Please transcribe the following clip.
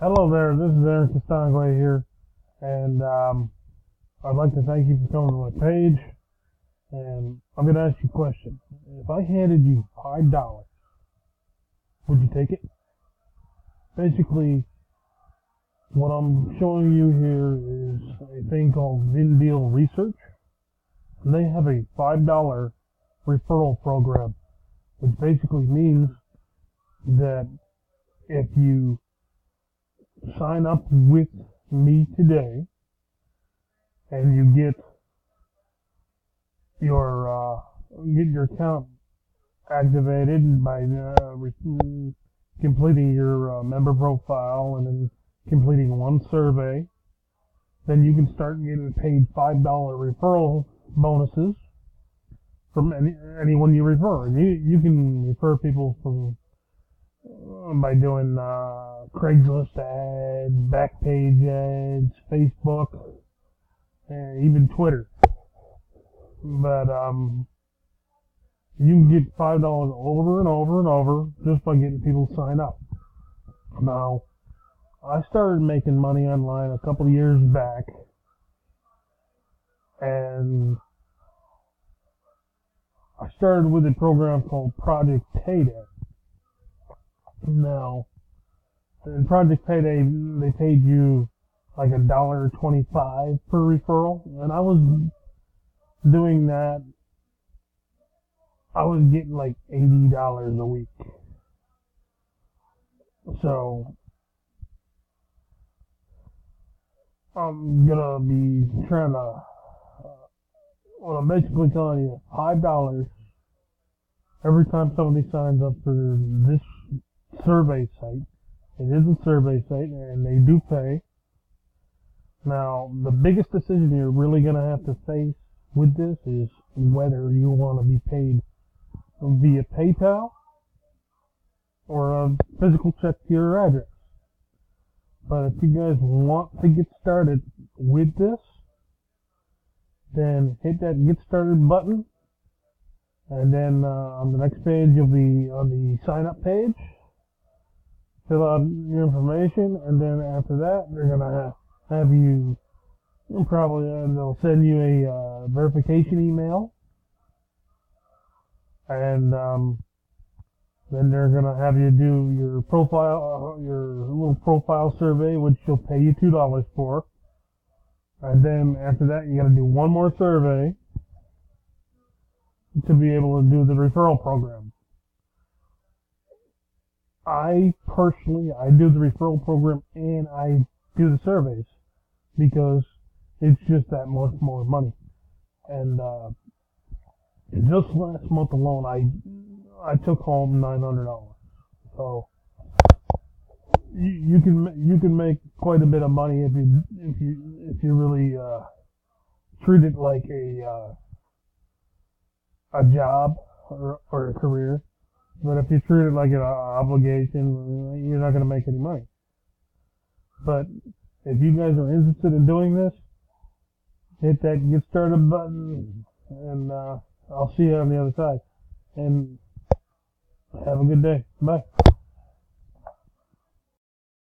Hello there, this is Aaron Castangue here, and um, I'd like to thank you for coming to my page. And I'm going to ask you a question. If I handed you five dollars, would you take it? Basically, what I'm showing you here is a thing called Vindale Research, and they have a five dollar referral program, which basically means that if you sign up with me today and you get your uh, get your account activated by uh, re- completing your uh, member profile and then completing one survey, then you can start getting paid five dollar referral bonuses from any, anyone you refer. You you can refer people from by doing uh, Craigslist ads, Backpage ads, Facebook, and even Twitter. But um, you can get five dollars over and over and over just by getting people to sign up. Now, I started making money online a couple years back, and I started with a program called Project Payday. Now, in Project Payday, they paid you like a dollar twenty-five per referral, and I was doing that. I was getting like eighty dollars a week. So I'm gonna be trying to. Uh, what I'm basically telling you, five dollars every time somebody signs up for this survey site. It is a survey site, and they do pay. Now, the biggest decision you're really going to have to face with this is whether you want to be paid via PayPal or a physical check to your address. But if you guys want to get started with this, then hit that get started button. And then uh, on the next page, you'll be on the sign up page. Fill out your information, and then after that, they're gonna have, have you probably uh, they'll send you a uh, verification email, and um, then they're gonna have you do your profile, uh, your little profile survey, which they'll pay you two dollars for. And then after that, you gotta do one more survey to be able to do the referral program. I personally, I do the referral program and I do the surveys because it's just that much more money. And, uh, just last month alone, I, I took home $900. So, you, you can, you can make quite a bit of money if you, if you, if you really, uh, treat it like a, uh, a job or, or a career. But if you treat it like an obligation, you're not going to make any money. But if you guys are interested in doing this, hit that get started button, and uh, I'll see you on the other side. And have a good day. Bye.